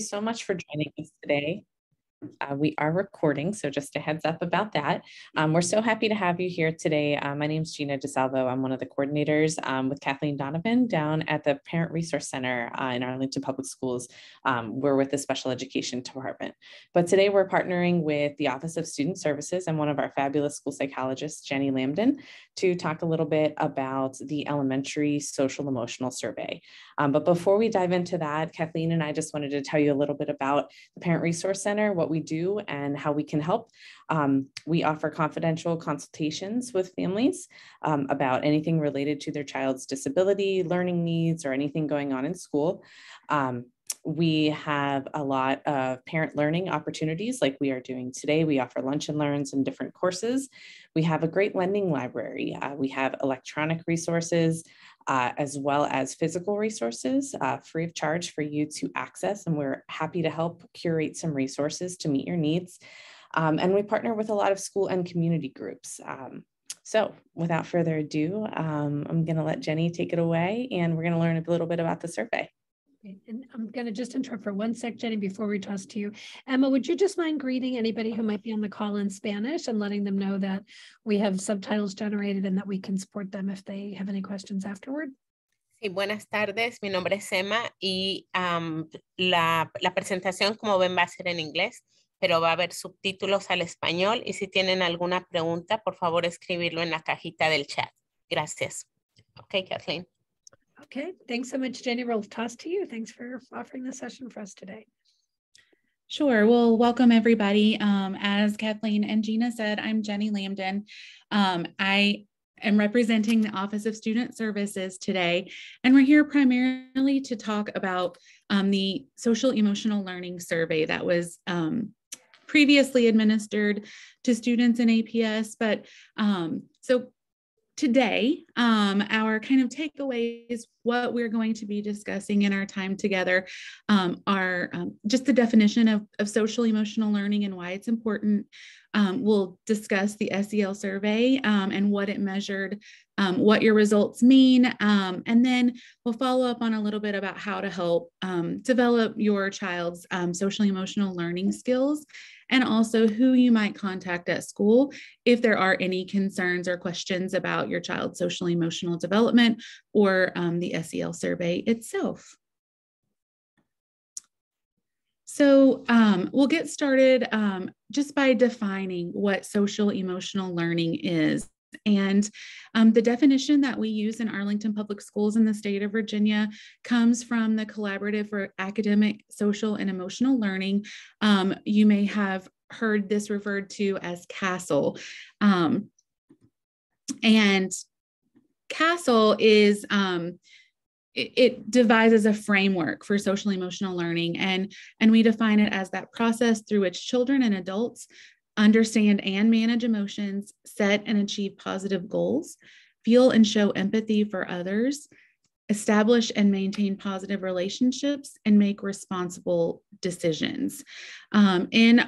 so much for joining us today. Uh, we are recording, so just a heads up about that. Um, we're so happy to have you here today. Uh, my name is Gina DeSalvo. I'm one of the coordinators um, with Kathleen Donovan down at the Parent Resource Center uh, in Arlington Public Schools. Um, we're with the Special Education Department. But today we're partnering with the Office of Student Services and one of our fabulous school psychologists, Jenny Lambdin, to talk a little bit about the elementary social emotional survey. Um, but before we dive into that, Kathleen and I just wanted to tell you a little bit about the Parent Resource Center, what we do and how we can help. Um, we offer confidential consultations with families um, about anything related to their child's disability, learning needs, or anything going on in school. We have a lot of parent learning opportunities like we are doing today. We offer lunch and learns and different courses. We have a great lending library. Uh, we have electronic resources uh, as well as physical resources uh, free of charge for you to access. And we're happy to help curate some resources to meet your needs. Um, and we partner with a lot of school and community groups. Um, so without further ado, um, I'm going to let Jenny take it away and we're going to learn a little bit about the survey. And I'm going to just interrupt for one sec, Jenny, before we toss to you. Emma, would you just mind greeting anybody who might be on the call in Spanish and letting them know that we have subtitles generated and that we can support them if they have any questions afterward? Sí, buenas tardes. Mi nombre es Emma y um, la, la presentación, como ven, va a ser en inglés, pero va a haber subtítulos al español y si tienen alguna pregunta, por favor, escribirlo en la cajita del chat. Gracias. Ok, Kathleen. Okay, thanks so much, Jenny. We'll toss to you. Thanks for offering the session for us today. Sure. Well, welcome everybody. Um, as Kathleen and Gina said, I'm Jenny Lambdin. Um, I am representing the Office of Student Services today, and we're here primarily to talk about um, the Social Emotional Learning Survey that was um, previously administered to students in APS. But um, so today, um, our kind of takeaways, what we're going to be discussing in our time together um, are um, just the definition of, of social emotional learning and why it's important. Um, we'll discuss the SEL survey um, and what it measured, um, what your results mean, and then we'll follow up on a little bit about how to help develop your child's social emotional learning skills and also who you might contact at school if there are any concerns or questions about your child's social emotional development or um, the SEL survey itself. So um, we'll get started um, just by defining what social emotional learning is. And um, the definition that we use in Arlington Public Schools in the state of Virginia comes from the Collaborative for Academic, Social, and Emotional Learning. Um, you may have heard this referred to as CASEL. Um, and CASEL is um, it, it devises a framework for social emotional learning and and we define it as that process through which children and adults understand and manage emotions, set and achieve positive goals, feel and show empathy for others, establish and maintain positive relationships, and make responsible decisions. Um, in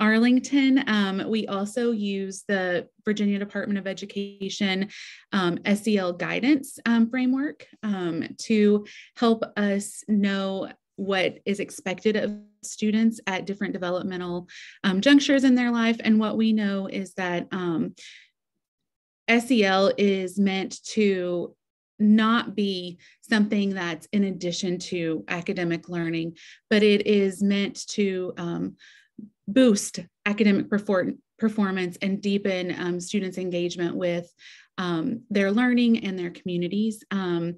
Arlington, um, we also use the Virginia Department of Education um, SEL guidance um, framework um, to help us know what is expected of students at different developmental um, junctures in their life. And what we know is that um, SEL is meant to not be something that's in addition to academic learning, but it is meant to um, boost academic perform- performance and deepen um, students' engagement with um, their learning and their communities. Um,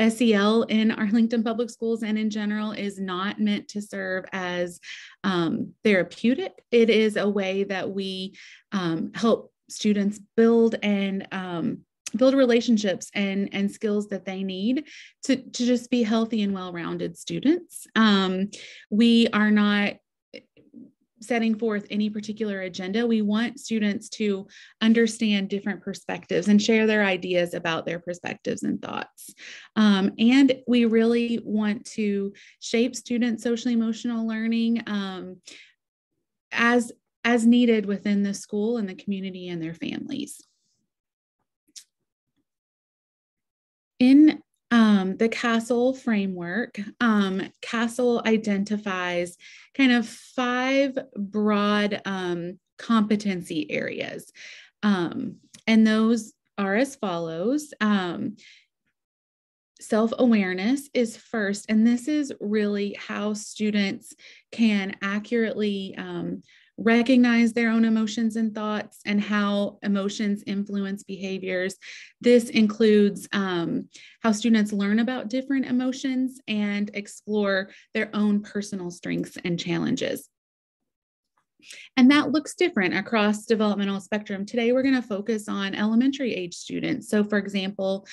SEL in Arlington Public Schools and in general is not meant to serve as um, therapeutic. It is a way that we um, help students build and um, build relationships and, and skills that they need to, to just be healthy and well-rounded students. Um, we are not setting forth any particular agenda. We want students to understand different perspectives and share their ideas about their perspectives and thoughts. Um, and we really want to shape student social emotional learning um, as, as needed within the school and the community and their families. In um, the CASEL framework, um, CASEL identifies kind of five broad um, competency areas. Um, and those are as follows. Um, Self awareness is first, and this is really how students can accurately um, recognize their own emotions and thoughts and how emotions influence behaviors. This includes um, how students learn about different emotions and explore their own personal strengths and challenges. And that looks different across developmental spectrum. Today, we're going to focus on elementary age students. So, for example,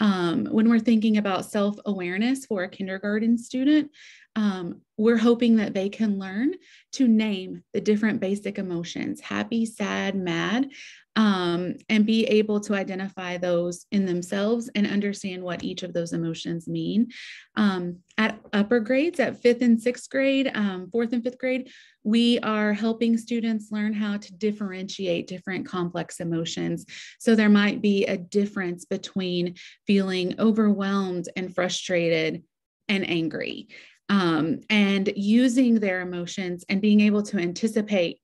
um, when we're thinking about self awareness for a kindergarten student, um, we're hoping that they can learn to name the different basic emotions happy, sad, mad, um, and be able to identify those in themselves and understand what each of those emotions mean. Um, at upper grades, at fifth and sixth grade, um, fourth and fifth grade, we are helping students learn how to differentiate different complex emotions. So there might be a difference between feeling overwhelmed and frustrated and angry. Um, and using their emotions and being able to anticipate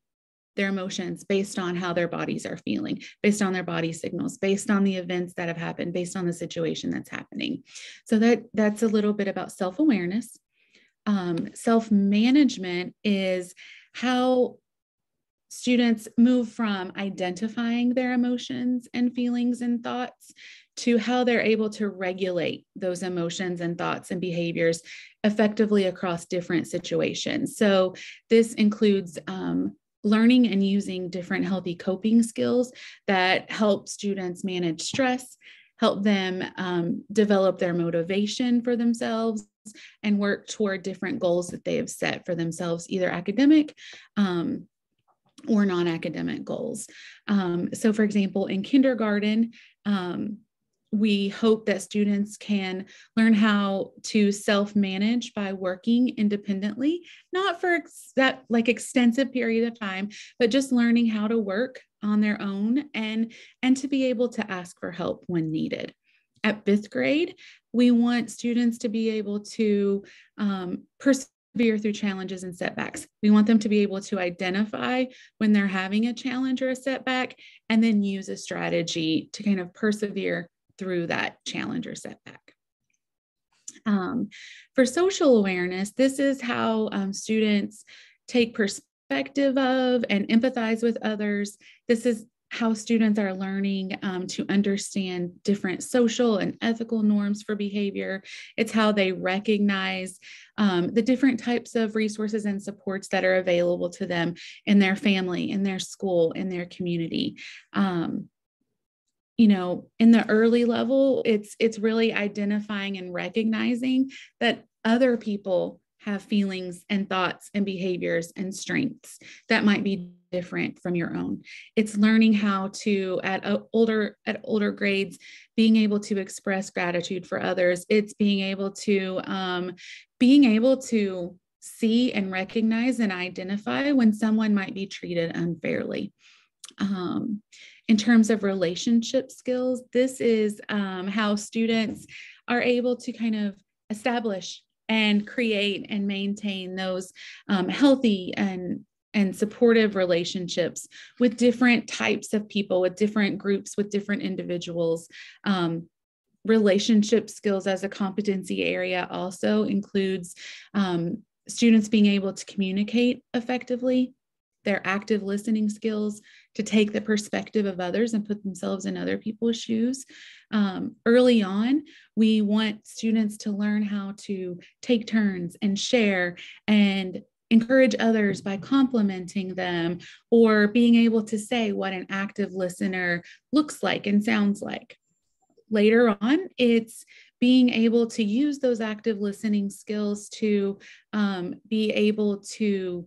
their emotions based on how their bodies are feeling, based on their body signals, based on the events that have happened, based on the situation that's happening. So that that's a little bit about self-awareness. Um, self-management is how students move from identifying their emotions and feelings and thoughts to how they're able to regulate those emotions and thoughts and behaviors effectively across different situations. So, this includes um, learning and using different healthy coping skills that help students manage stress, help them um, develop their motivation for themselves, and work toward different goals that they have set for themselves, either academic um, or non academic goals. Um, so, for example, in kindergarten, um, we hope that students can learn how to self-manage by working independently not for ex- that like extensive period of time but just learning how to work on their own and and to be able to ask for help when needed. At fifth grade we want students to be able to um, persevere through challenges and setbacks. We want them to be able to identify when they're having a challenge or a setback and then use a strategy to kind of persevere through that challenge or setback. Um, for social awareness, this is how um, students take perspective of and empathize with others. This is how students are learning um, to understand different social and ethical norms for behavior. It's how they recognize um, the different types of resources and supports that are available to them in their family, in their school, in their community. Um, you know in the early level it's it's really identifying and recognizing that other people have feelings and thoughts and behaviors and strengths that might be different from your own. It's learning how to at older at older grades being able to express gratitude for others. It's being able to um, being able to see and recognize and identify when someone might be treated unfairly um, in terms of relationship skills, this is um, how students are able to kind of establish and create and maintain those um, healthy and and supportive relationships with different types of people, with different groups, with different individuals. Um, relationship skills as a competency area also includes um, students being able to communicate effectively, their active listening skills, to take the perspective of others and put themselves in other people's shoes. Um, early on, we want students to learn how to take turns and share and encourage others by complimenting them or being able to say what an active listener looks like and sounds like. Later on, it's being able to use those active listening skills to um, be able to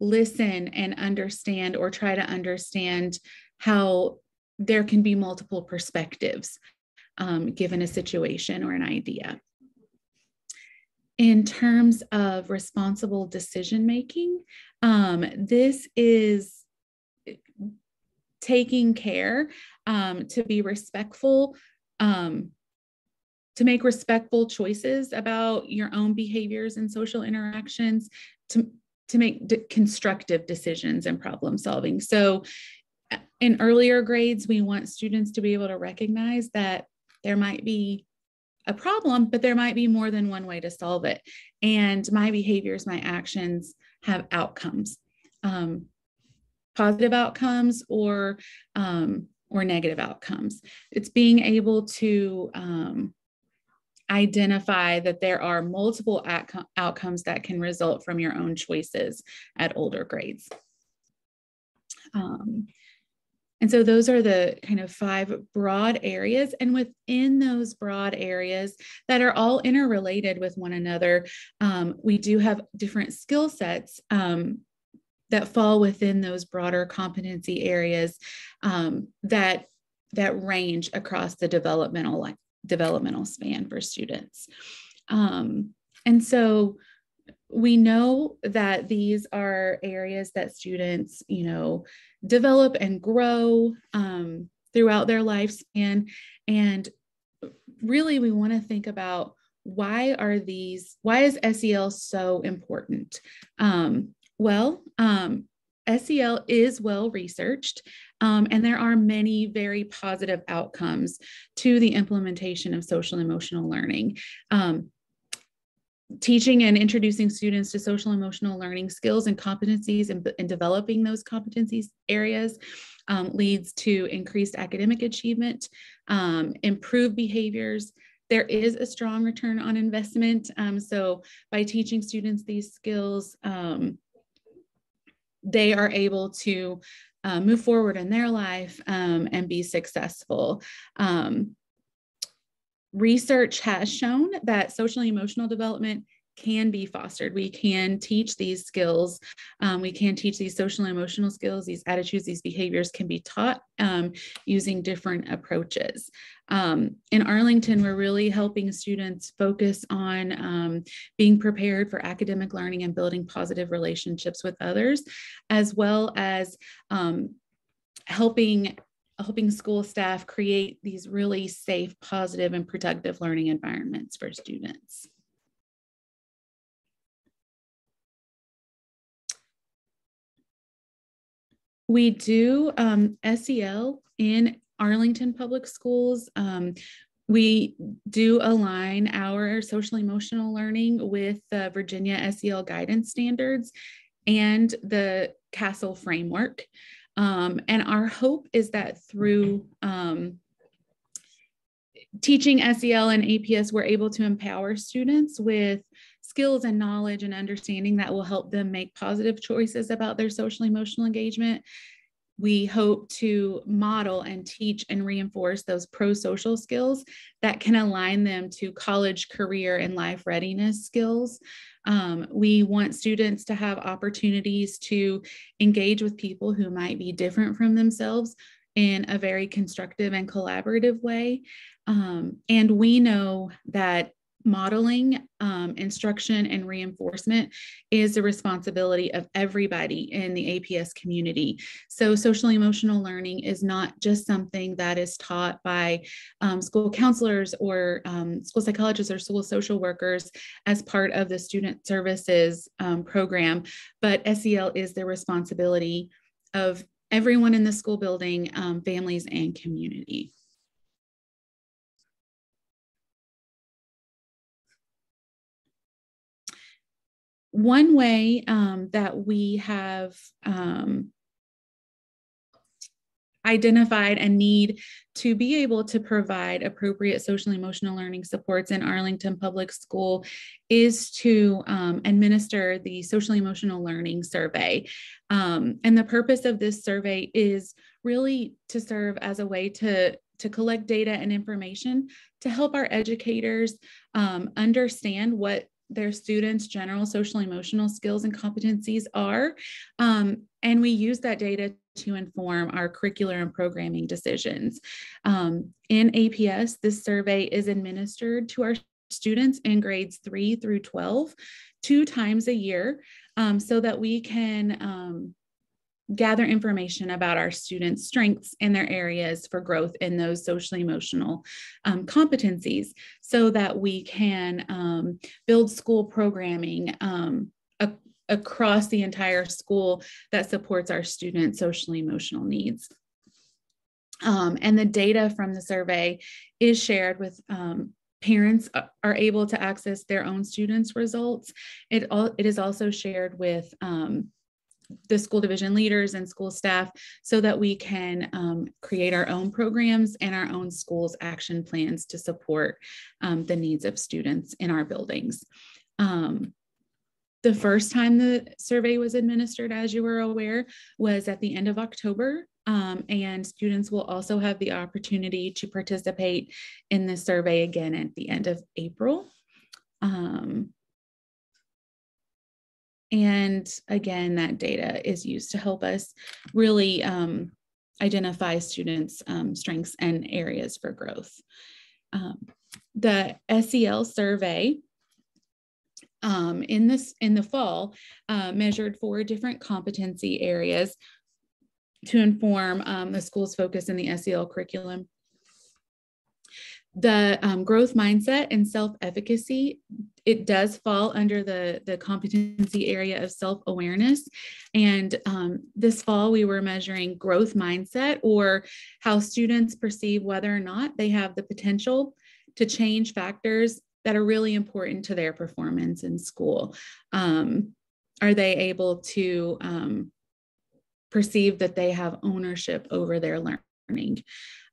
listen and understand or try to understand how there can be multiple perspectives um, given a situation or an idea. In terms of responsible decision making, um, this is taking care um, to be respectful, um, to make respectful choices about your own behaviors and social interactions, to, to make d- constructive decisions and problem solving. So, uh, in earlier grades, we want students to be able to recognize that there might be a problem, but there might be more than one way to solve it. And my behaviors, my actions have outcomes, um, positive outcomes or um, or negative outcomes. It's being able to um, identify that there are multiple outcome, outcomes that can result from your own choices at older grades. Um, and so those are the kind of five broad areas. And within those broad areas that are all interrelated with one another, um, we do have different skill sets um, that fall within those broader competency areas um, that, that range across the developmental, developmental span for students. Um, and so we know that these are areas that students, you know, develop and grow um, throughout their lifespan. And really, we want to think about why are these, why is SEL so important? Um, well, um, SEL is well researched, um, and there are many very positive outcomes to the implementation of social emotional learning. Um, teaching and introducing students to social emotional learning skills and competencies and, and developing those competencies areas um, leads to increased academic achievement, um, improved behaviors. There is a strong return on investment. Um, so by teaching students these skills, um, they are able to uh, move forward in their life um, and be successful. Um, research has shown that social and emotional development can be fostered. We can teach these skills. Um, we can teach these social and emotional skills, these attitudes, these behaviors can be taught um, using different approaches. Um, in Arlington, we're really helping students focus on um, being prepared for academic learning and building positive relationships with others, as well as um, helping helping school staff create these really safe, positive, and productive learning environments for students. We do um, SEL in Arlington Public Schools. Um, we do align our social emotional learning with the Virginia SEL guidance standards and the CASEL framework. Um, and our hope is that through um, teaching SEL and APS, we're able to empower students with skills and knowledge and understanding that will help them make positive choices about their social emotional engagement. We hope to model and teach and reinforce those pro social skills that can align them to college, career, and life readiness skills um, we want students to have opportunities to engage with people who might be different from themselves in a very constructive and collaborative way. Um, and we know that modeling, um, instruction, and reinforcement is the responsibility of everybody in the APS community. So, social emotional learning is not just something that is taught by um, school counselors or um, school psychologists or school social workers as part of the student services um, program, but SEL is the responsibility of everyone in the school building, um, families, and community. One way um, that we have um, identified a need to be able to provide appropriate social emotional learning supports in Arlington Public School is to um, administer the social emotional learning survey. Um, and the purpose of this survey is really to serve as a way to to collect data and information to help our educators um, understand what their students' general social emotional skills and competencies are. Um, and we use that data to inform our curricular and programming decisions. Um, in APS, this survey is administered to our students in grades three through 12 two times a year um, so that we can um, gather information about our students' strengths and their areas for growth in those social emotional um, competencies so that we can um, build school programming um, a- across the entire school that supports our students' socially emotional needs. Um, and the data from the survey is shared with um, parents are able to access their own students' results. It, all, it is also shared with um, the school division leaders and school staff so that we can um, create our own programs and our own schools action plans to support um, the needs of students in our buildings. Um, the first time the survey was administered, as you were aware, was at the end of October. Um, and students will also have the opportunity to participate in the survey again at the end of April. Um, and again, that data is used to help us really um, identify students' um, strengths and areas for growth. Um, the SEL survey um, in this in the fall uh, measured four different competency areas to inform um, the school's focus in the SEL curriculum. The um, growth mindset and self-efficacy, it does fall under the, the competency area of self-awareness. And um, this fall, we were measuring growth mindset or how students perceive whether or not they have the potential to change factors that are really important to their performance in school. Um, are they able to um, perceive that they have ownership over their learning?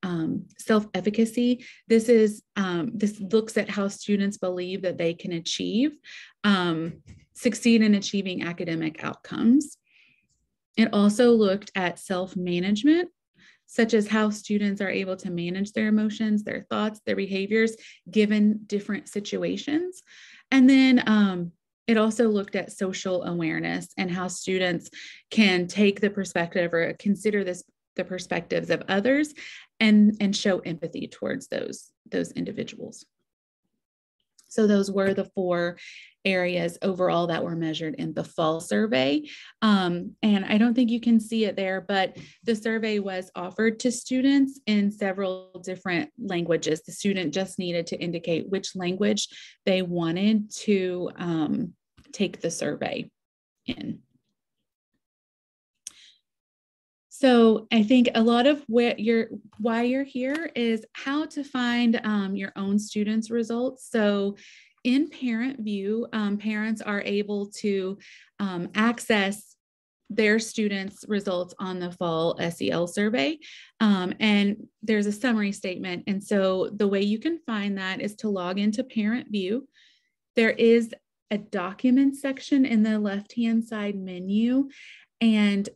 Um, self-efficacy. This is um, this looks at how students believe that they can achieve, um, succeed in achieving academic outcomes. It also looked at self-management such as how students are able to manage their emotions, their thoughts, their behaviors given different situations. And then um, it also looked at social awareness and how students can take the perspective or consider this the perspectives of others and, and show empathy towards those, those individuals. So those were the four areas overall that were measured in the fall survey. Um, and I don't think you can see it there, but the survey was offered to students in several different languages. The student just needed to indicate which language they wanted to um, take the survey in. So I think a lot of what you're why you're here is how to find um, your own students' results. So in ParentVUE, um, parents are able to um, access their students' results on the fall SEL survey. Um, and there's a summary statement. And so the way you can find that is to log into ParentVUE. There is a document section in the left hand side menu. And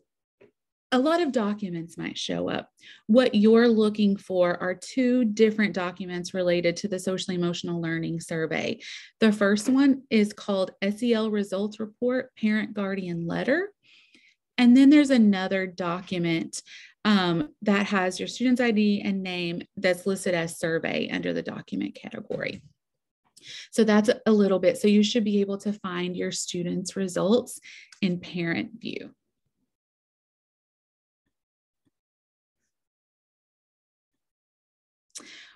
a lot of documents might show up. What you're looking for are two different documents related to the social emotional learning survey. The first one is called SEL Results Report Parent Guardian Letter. And then there's another document um, that has your student's ID and name that's listed as survey under the document category. So that's a little bit. So you should be able to find your students' results in ParentVUE.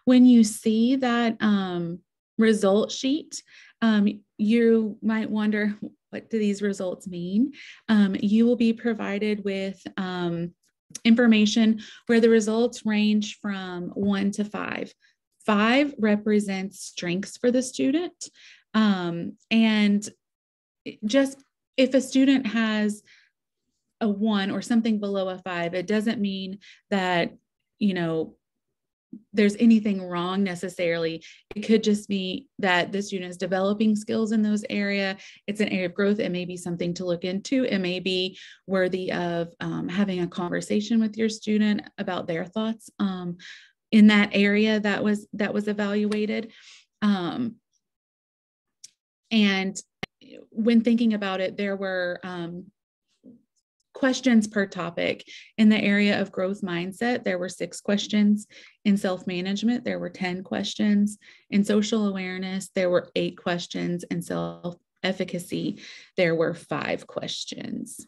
When you see that um, result sheet, um, you might wonder, what do these results mean? Um, you will be provided with um, information where the results range from one to five. Five represents strengths for the student. Um, and just if a student has a one or something below a five, it doesn't mean that, you know, there's anything wrong necessarily. It could just be that the student is developing skills in those area. It's an area of growth. It may be something to look into. It may be worthy of um, having a conversation with your student about their thoughts um, in that area that was that was evaluated. Um, and when thinking about it, there were um, questions per topic. In the area of growth mindset, there were six questions. In self management, there were 10 questions. In social awareness, there were eight questions. In self efficacy, there were five questions.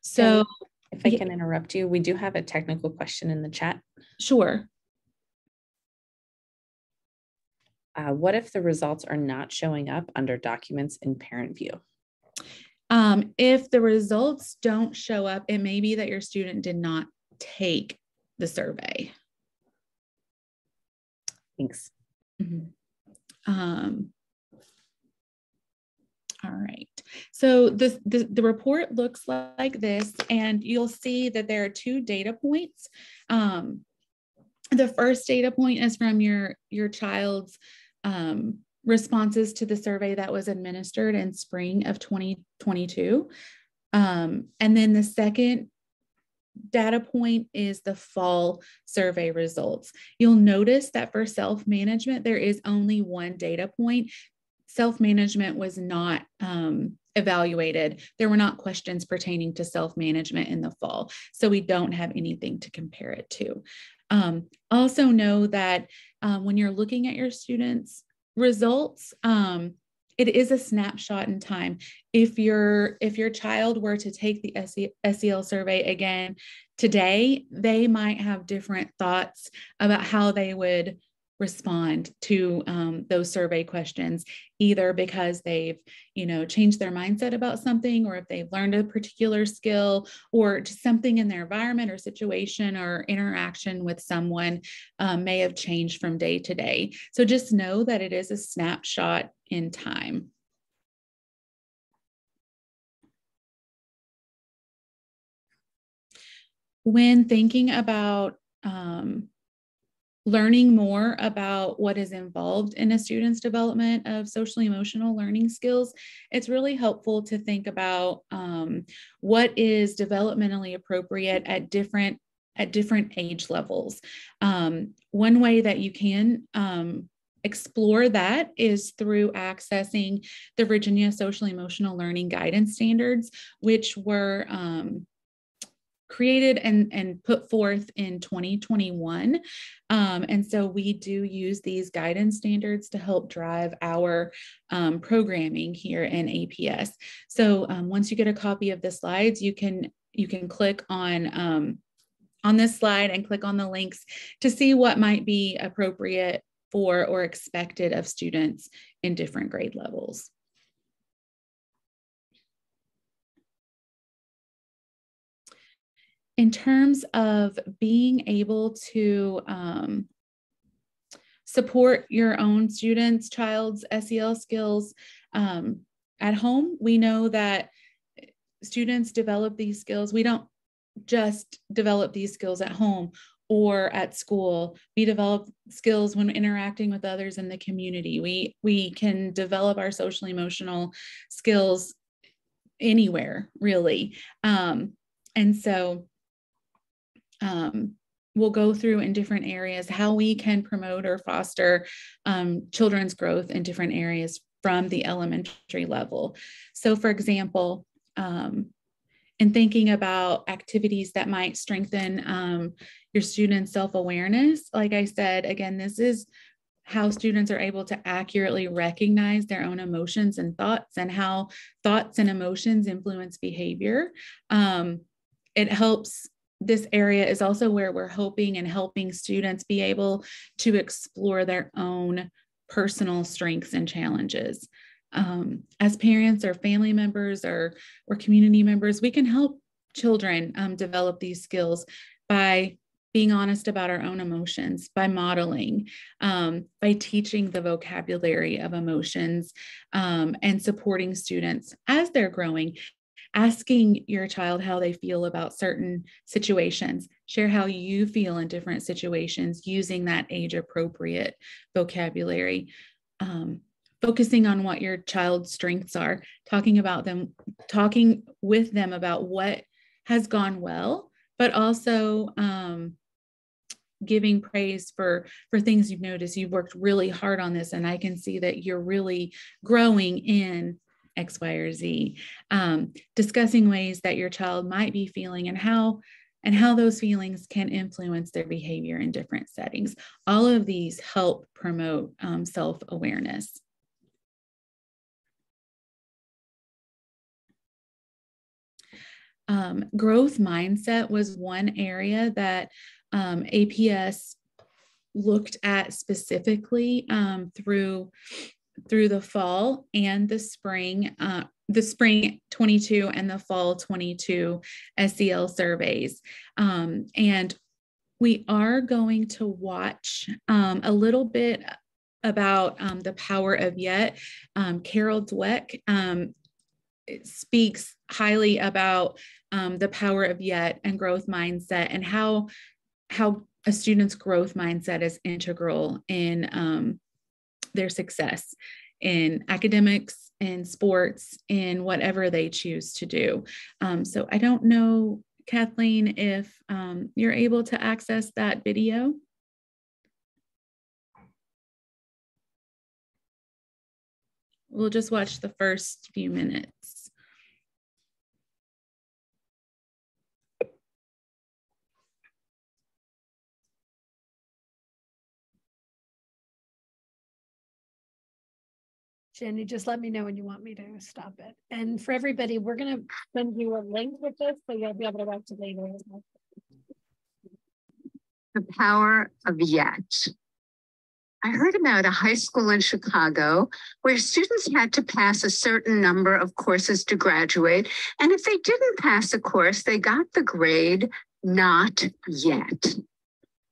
So If I can interrupt you, we do have a technical question in the chat. sure. Uh, what if the results are not showing up under documents in ParentVUE? Um, if the results don't show up, it may be that your student did not take the survey. Thanks. Mhm. Um, all right. So the, the, the report looks like this, and you'll see that there are two data points. Um, the first data point is from your, your child's um, responses to the survey that was administered in spring of 2022. Um, and then the second data point is the fall survey results. You'll notice that for self-management, there is only one data point. Self-management was not um, evaluated. There were not questions pertaining to self-management in the fall. So we don't have anything to compare it to. Um, also know that um, when you're looking at your students' results, um, it is a snapshot in time. If your if your child were to take the SE, SEL survey again today, they might have different thoughts about how they would respond to um, those survey questions either because they've you know changed their mindset about something or if they've learned a particular skill or just something in their environment or situation or interaction with someone um, may have changed from day to day. So just know that it is a snapshot in time. When thinking about um, learning more about what is involved in a student's development of social emotional learning skills, it's really helpful to think about um, what is developmentally appropriate at different at different age levels. Um, one way that you can um, explore that is through accessing the Virginia Social Emotional Learning Guidance Standards, which were um, created and, and put forth in 2021. Um, and so we do use these guidance standards to help drive our um, programming here in APS. So um, once you get a copy of the slides, you can you can click on um, on this slide and click on the links to see what might be appropriate for or expected of students in different grade levels. In terms of being able to um, support your own students, child's SEL skills um, at home, we know that students develop these skills. We don't just develop these skills at home or at school. We develop skills when interacting with others in the community. We we can develop our social emotional skills anywhere really. Um, and so um, we'll go through in different areas how we can promote or foster um, children's growth in different areas from the elementary level. So, for example, um, in thinking about activities that might strengthen um, your students' self awareness, like I said, again, this is how students are able to accurately recognize their own emotions and thoughts and how thoughts and emotions influence behavior. Um, it helps this area is also where we're hoping and helping students be able to explore their own personal strengths and challenges. Um, as parents or family members or, or community members, we can help children um, develop these skills by being honest about our own emotions, by modeling, um, by teaching the vocabulary of emotions, um, and supporting students as they're growing asking your child how they feel about certain situations. Share how you feel in different situations using that age appropriate vocabulary. Um, focusing on what your child's strengths are, talking about them, talking with them about what has gone well, but also um, giving praise for for things you've noticed you've worked really hard on this and i can see that you're really growing in X, Y, or Z, um, discussing ways that your child might be feeling and how and how those feelings can influence their behavior in different settings. All of these help promote um, self-awareness. um, growth mindset was one area that um, APS looked at specifically um, through through the fall and the spring uh, the spring 22 and the fall 22 SEL surveys. Um, and we are going to watch um, a little bit about um, the power of yet. Um, Carol Dweck um, speaks highly about um, the power of yet and growth mindset and how how a student's growth mindset is integral in their success in academics in sports in whatever they choose to do. Um, so i don't know kathleen if um, you're able to access that video. We'll just watch the first few minutes Jenny, just let me know when you want me to stop it. And for everybody, we're going to send you a link with this so you'll be able to watch it later. The power of yet. I heard about a high school in Chicago where students had to pass a certain number of courses to graduate. And if they didn't pass a course, they got the grade not yet.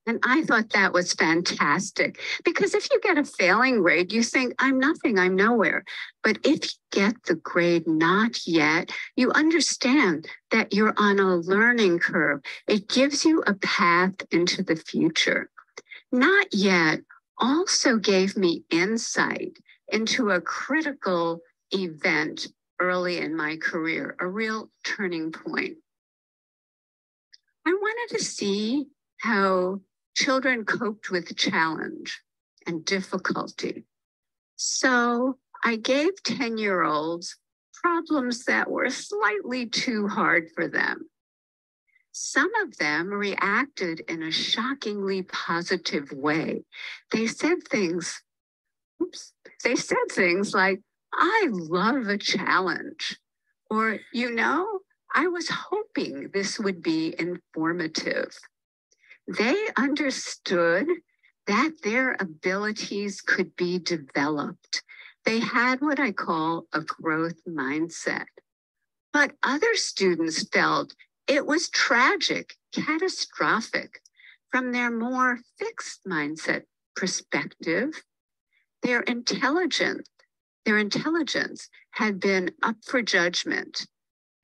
And I thought that was fantastic because if you get a failing grade, you think, I'm nothing, I'm nowhere. But if you get the grade not yet, you understand that you're on a learning curve. It gives you a path into the future. Not yet also gave me insight into a critical event early in my career, a real turning point. I wanted to see how children coped with challenge and difficulty. So I gave 10 year olds problems that were slightly too hard for them. Some of them reacted in a shockingly positive way. They said things, oops, they said things like, I love a challenge. Or, you know, I was hoping this would be informative they understood that their abilities could be developed. They had what I call a growth mindset. But other students felt it was tragic, catastrophic. From their more fixed mindset perspective, their intelligence, their intelligence had been up for judgment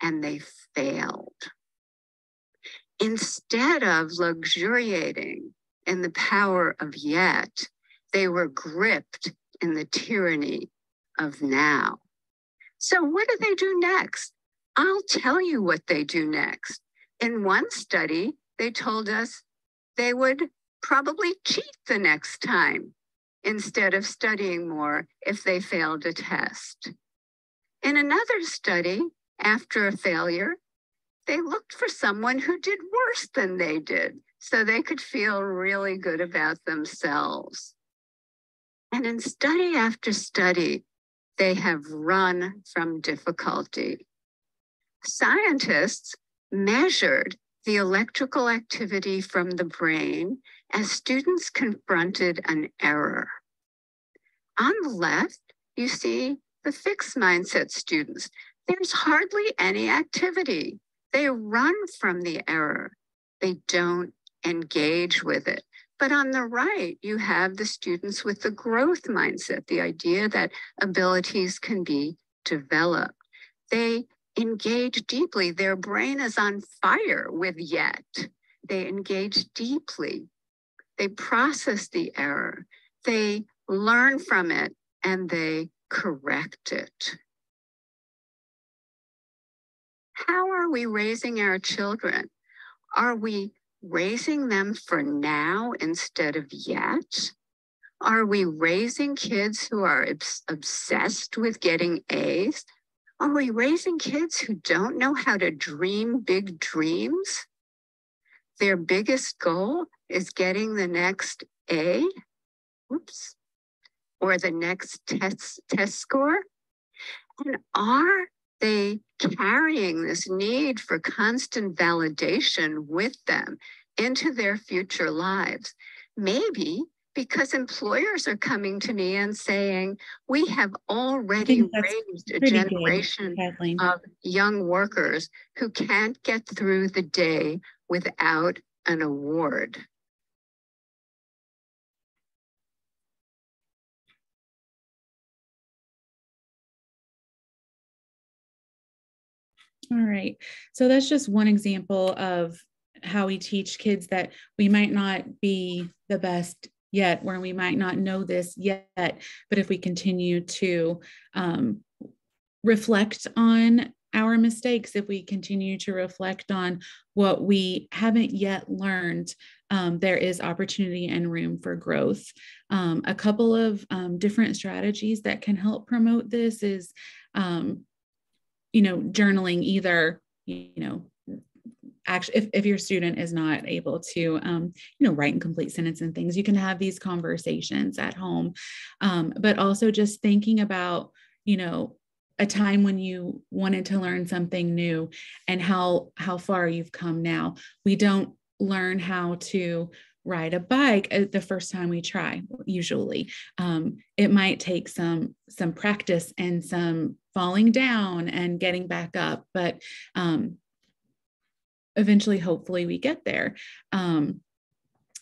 and they failed instead of luxuriating in the power of yet, they were gripped in the tyranny of now. So, what do they do next? I'll tell you what they do next. In one study, they told us they would probably cheat the next time instead of studying more if they failed a test. In another study, after a failure, they looked for someone who did worse than they did so they could feel really good about themselves. And in study after study, they have run from difficulty. Scientists measured the electrical activity from the brain as students confronted an error. On the left, you see the fixed mindset students. There's hardly any activity. They run from the error, they don't engage with it. But on the right, you have the students with the growth mindset, the idea that abilities can be developed. They engage deeply. Their brain is on fire with yet. They engage deeply. They process the error. They learn from it and they correct it. How are we raising our children? Are we raising them for now instead of yet? Are we raising kids who are obs- obsessed with getting A's? Are we raising kids who don't know how to dream big dreams? Their biggest goal is getting the next A, oops, or the next test, test score? And are they carrying this need for constant validation with them into their future lives? Maybe because employers are coming to me and saying, we have already raised a generation good, of young workers who can't get through the day without an award. All right. So that's just one example of how we teach kids that we might not be the best yet, where we might not know this yet, but if we continue to um, reflect on our mistakes, if we continue to reflect on what we haven't yet learned, um, there is opportunity and room for growth. Um, a couple of um, different strategies that can help promote this is um, you know, journaling either, you know, actually if, if your student is not able to um, you know write and complete sentence and things you can have these conversations at home. Um, but also just thinking about you know a time when you wanted to learn something new and how how far you've come now. We don't learn how to ride a bike uh, the first time we try usually. Um, it might take some some practice and some falling down and getting back up but um, eventually hopefully we get there um,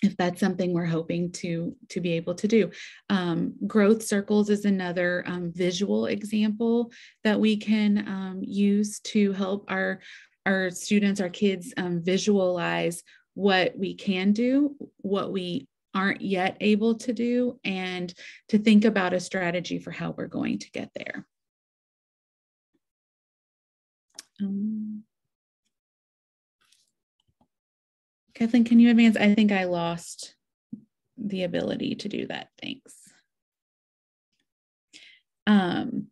if that's something we're hoping to to be able to do. Um, growth circles is another um, visual example that we can um, use to help our our students our kids um, visualize what we can do what we aren't yet able to do and to think about a strategy for how we're going to get there um, Kathleen, can you advance? I think I lost the ability to do that. Thanks. Um,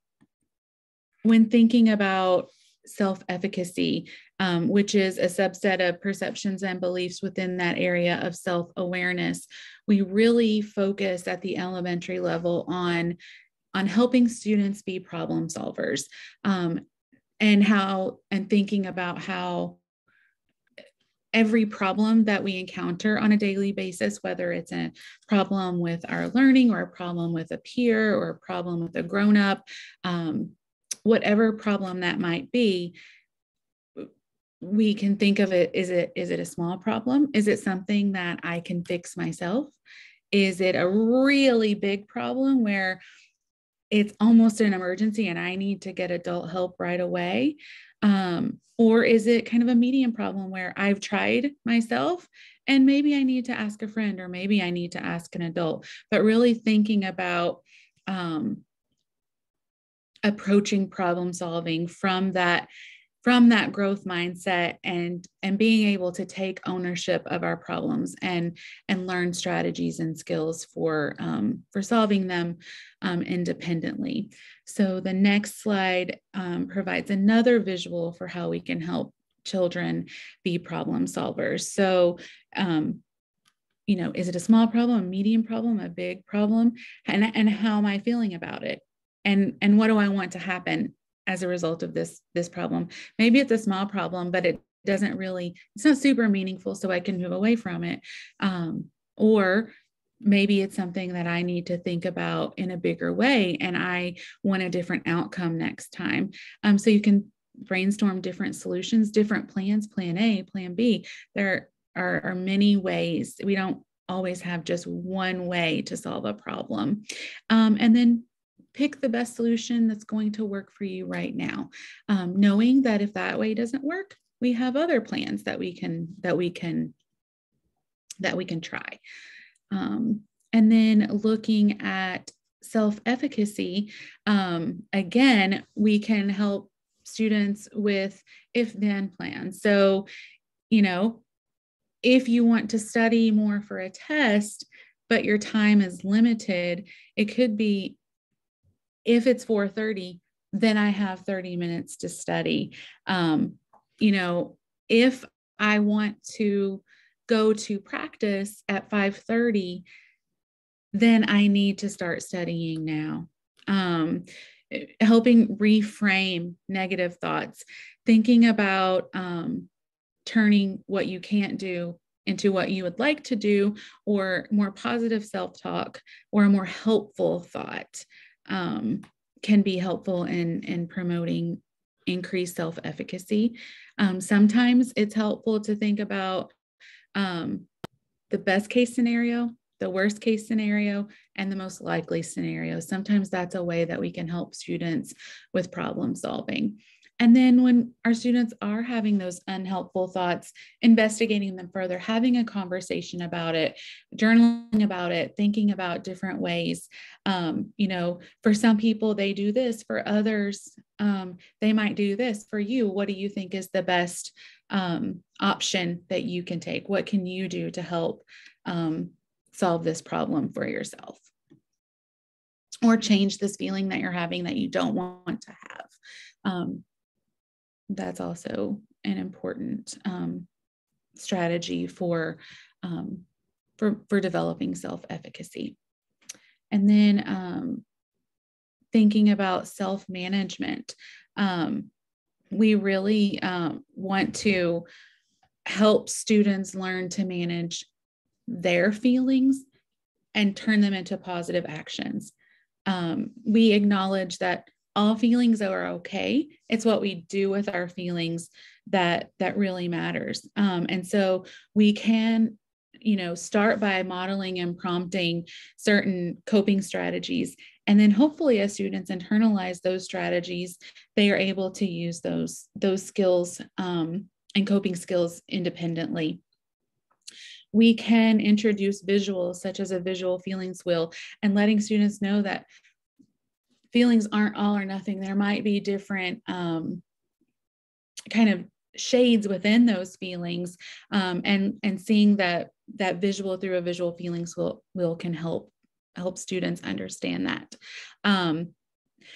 when thinking about self efficacy, um, which is a subset of perceptions and beliefs within that area of self awareness, we really focus at the elementary level on, on helping students be problem solvers um, and how, and thinking about how every problem that we encounter on a daily basis, whether it's a problem with our learning or a problem with a peer or a problem with a grown up, um, whatever problem that might be, we can think of it is it is it a small problem? Is it something that i can fix myself? Is it a really big problem where it's almost an emergency and i need to get adult help right away. Um, or is it kind of a medium problem where I've tried myself and maybe I need to ask a friend or maybe I need to ask an adult, but really thinking about um, approaching problem solving from that from that growth mindset and and being able to take ownership of our problems and and learn strategies and skills for um, for solving them um, independently. So the next slide um, provides another visual for how we can help children be problem solvers. So um, you know is it a small problem a medium problem a big problem? And and how am i feeling about it? And and what do i want to happen as a result of this this problem. Maybe it's a small problem but it doesn't really it's not super meaningful so i can move away from it. Um, or maybe it's something that i need to think about in a bigger way and i want a different outcome next time. Um, so you can brainstorm different solutions different plans plan a plan b. There are, are many ways. We don't always have just one way to solve a problem. Um, and then pick the best solution that's going to work for you right now. Um, knowing that if that way doesn't work we have other plans that we can that we can that we can try. Um, and then looking at self-efficacy um, again we can help students with if then plans. So you know if you want to study more for a test but your time is limited it could be if it's 4.30 then i have 30 minutes to study. Um, you know if i want to go to practice at 5.30 then i need to start studying now. Um, helping reframe negative thoughts, thinking about um, turning what you can't do into what you would like to do, or more positive self talk, or a more helpful thought um, can be helpful in, in promoting increased self efficacy. Um, sometimes it's helpful to think about um, the best case scenario, the worst case scenario, and the most likely scenario. Sometimes that's a way that we can help students with problem solving. And then when our students are having those unhelpful thoughts, investigating them further, having a conversation about it, journaling about it, thinking about different ways. Um, you know, for some people, they do this, for others, um, they might do this. For you, what do you think is the best um, option that you can take? What can you do to help um, solve this problem for yourself? Or change this feeling that you're having that you don't want to have. Um, that's also an important um, strategy for, um, for, for developing self-efficacy. And then um, thinking about self-management. Um, we really um, want to help students learn to manage their feelings and turn them into positive actions. Um, we acknowledge that all feelings are okay. It's what we do with our feelings that that really matters. Um, and so we can you know start by modeling and prompting certain coping strategies. And then hopefully as students internalize those strategies they are able to use those those skills um, and coping skills independently. We can introduce visuals such as a visual feelings wheel and letting students know that feelings aren't all or nothing. There might be different um, kind of shades within those feelings, um, and and seeing that that visual through a visual feelings will will can help help students understand that. Um,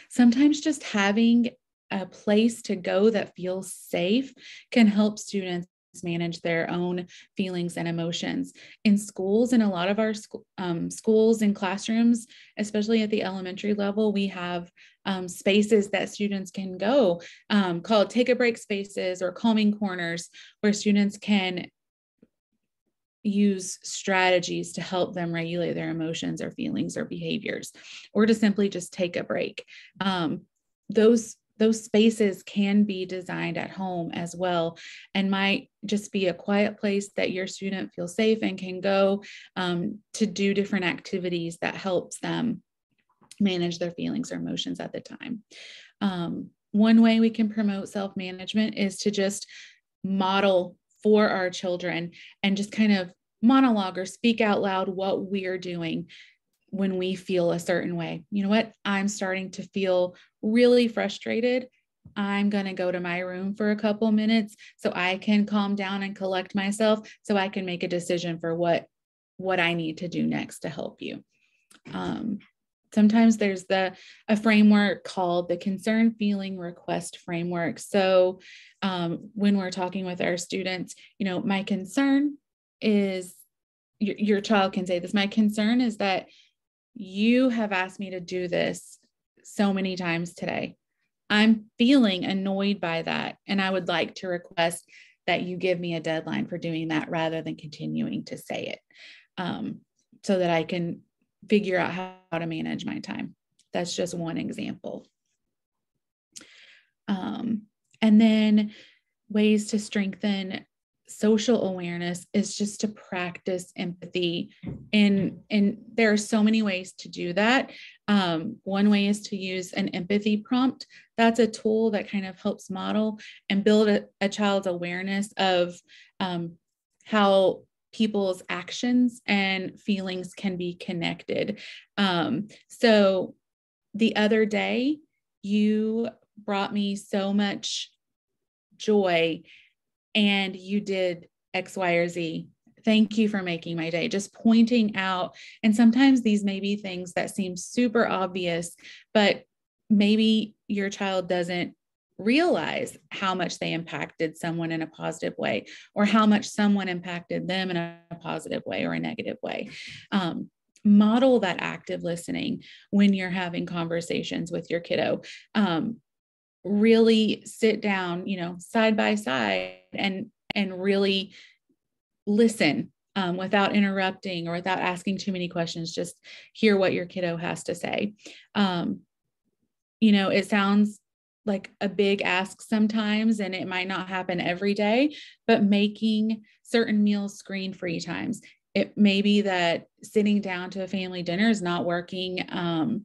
sometimes just having a place to go that feels safe can help students manage their own feelings and emotions. In schools, in a lot of our sc- um, schools and classrooms, especially at the elementary level, we have um, spaces that students can go um, called take a break spaces or calming corners where students can use strategies to help them regulate their emotions or feelings or behaviors or to simply just take a break. Um, those those spaces can be designed at home as well and might just be a quiet place that your student feels safe and can go um, to do different activities that helps them manage their feelings or emotions at the time. Um, one way we can promote self-management is to just model for our children and just kind of monologue or speak out loud what we're doing when we feel a certain way. You know what? I'm starting to feel really frustrated. I'm going to go to my room for a couple minutes so I can calm down and collect myself so I can make a decision for what what I need to do next to help you. Um, sometimes there's the a framework called the concern feeling request framework. So um, when we're talking with our students, you know, my concern is your, your child can say this. My concern is that you have asked me to do this so many times today. I'm feeling annoyed by that. And I would like to request that you give me a deadline for doing that rather than continuing to say it um, so that I can figure out how, to manage my time. That's just one example. Um, and then ways to strengthen social awareness is just to practice empathy. And and there are so many ways to do that. Um, one way is to use an empathy prompt. That's a tool that kind of helps model and build a, a child's awareness of um, how people's actions and feelings can be connected. Um, so the other day you brought me so much joy and you did X, Y, or Z. Thank you for making my day. Just pointing out. And sometimes these may be things that seem super obvious, but maybe your child doesn't realize how much they impacted someone in a positive way or how much someone impacted them in a positive way or a negative way. Um, model that active listening when you're having conversations with your kiddo. Um, really sit down, you know, side by side and and really listen um, without interrupting or without asking too many questions. Just hear what your kiddo has to say. Um, you know, it sounds like a big ask sometimes, and it might not happen every day, but making certain meals screen free times. It may be that sitting down to a family dinner is not working um,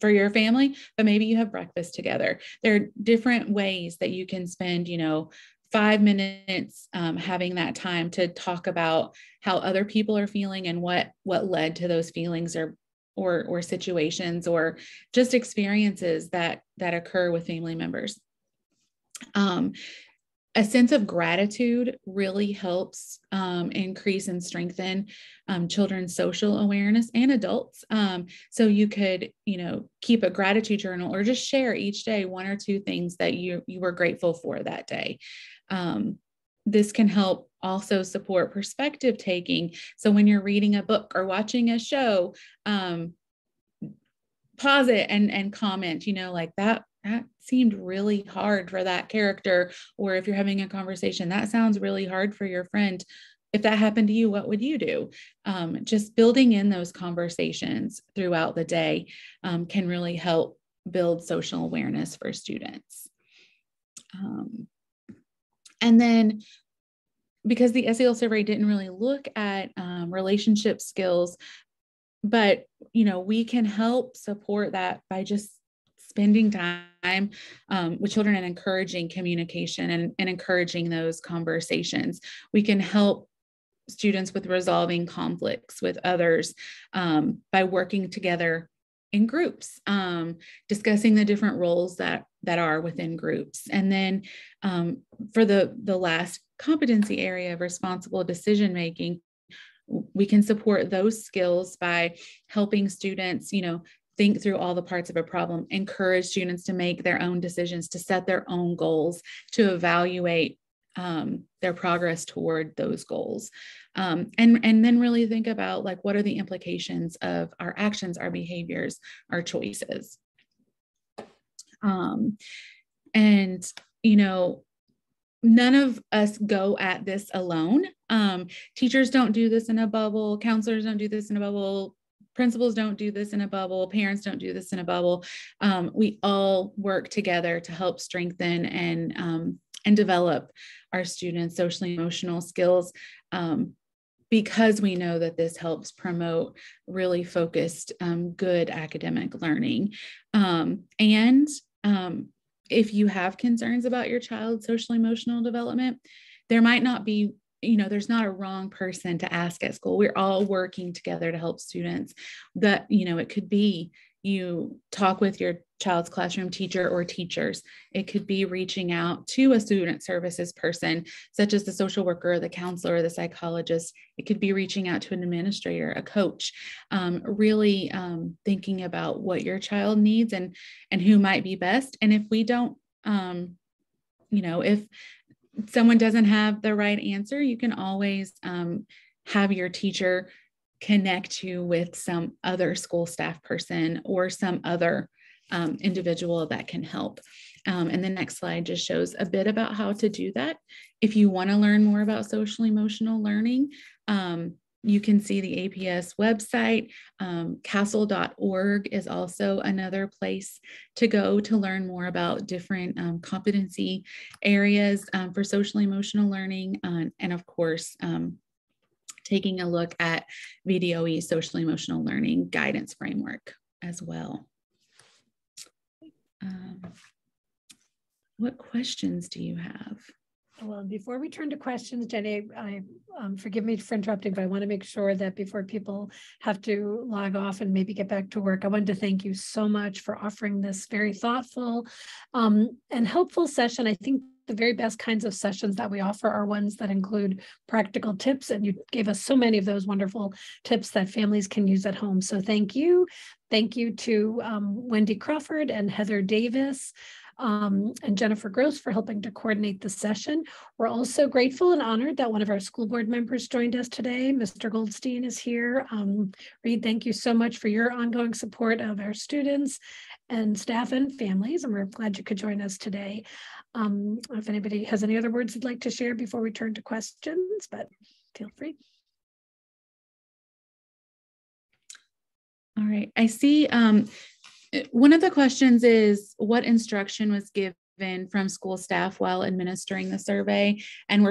for your family, but maybe you have breakfast together. There are different ways that you can spend, you know, five minutes um, having that time to talk about how other people are feeling and what what led to those feelings or or or situations or just experiences that that occur with family members um, a sense of gratitude really helps um, increase and strengthen um, children's social awareness and adults um, so you could you know keep a gratitude journal or just share each day one or two things that you you were grateful for that day um, this can help also support perspective taking. So when you're reading a book or watching a show, um, pause it and and comment. You know, like that that seemed really hard for that character. Or if you're having a conversation, that sounds really hard for your friend. If that happened to you, what would you do? Um, just building in those conversations throughout the day um, can really help build social awareness for students. Um, and then because the SEL survey didn't really look at um, relationship skills, but you know we can help support that by just spending time um, with children and encouraging communication and, and encouraging those conversations. We can help students with resolving conflicts with others um, by working together in groups, um, discussing the different roles that that are within groups, and then um, for the the last competency area of responsible decision making, we can support those skills by helping students, you know, think through all the parts of a problem, encourage students to make their own decisions, to set their own goals, to evaluate um, their progress toward those goals. Um, and and then really think about like what are the implications of our actions our behaviors our choices? Um, and you know none of us go at this alone. Um, teachers don't do this in a bubble. Counselors don't do this in a bubble principals don't do this in a bubble parents don't do this in a bubble um, we all work together to help strengthen and um, and develop our students social emotional skills um, because we know that this helps promote really focused, um, good academic learning. Um, and um, if you have concerns about your child's social emotional development, there might not be you know there's not a wrong person to ask at school we're all working together to help students that you know it could be you talk with your child's classroom teacher or teachers. It could be reaching out to a student services person, such as the social worker, the counselor, or the psychologist. It could be reaching out to an administrator, a coach, um, really um, thinking about what your child needs and and who might be best. And if we don't, um, you know, if someone doesn't have the right answer, you can always um, have your teacher connect you with some other school staff person or some other um, individual that can help. Um, and the next slide just shows a bit about how to do that. If you want to learn more about social emotional learning, um, you can see the APS website. Um, CASEL.org is also another place to go to learn more about different um, competency areas um, for social emotional learning. Uh, and of course, um, taking a look at VDOE social emotional learning guidance framework as well. Um, what questions do you have? Well, before we turn to questions, Jenny, I um, forgive me for interrupting, but I want to make sure that before people have to log off and maybe get back to work, I wanted to thank you so much for offering this very thoughtful um, and helpful session. I think the very best kinds of sessions that we offer are ones that include practical tips. And you gave us so many of those wonderful tips that families can use at home. So thank you. Thank you to um, Wendy Crawford and Heather Davis. Um, and Jennifer Gross for helping to coordinate the session. We're also grateful and honored that one of our school board members joined us today. Mr. Goldstein is here. Um, Reed, thank you so much for your ongoing support of our students and staff and families, and we're glad you could join us today. Um, if anybody has any other words they'd like to share before we turn to questions, but feel free. All right, I see um, one of the questions is what instruction was given from school staff while administering the survey? And we're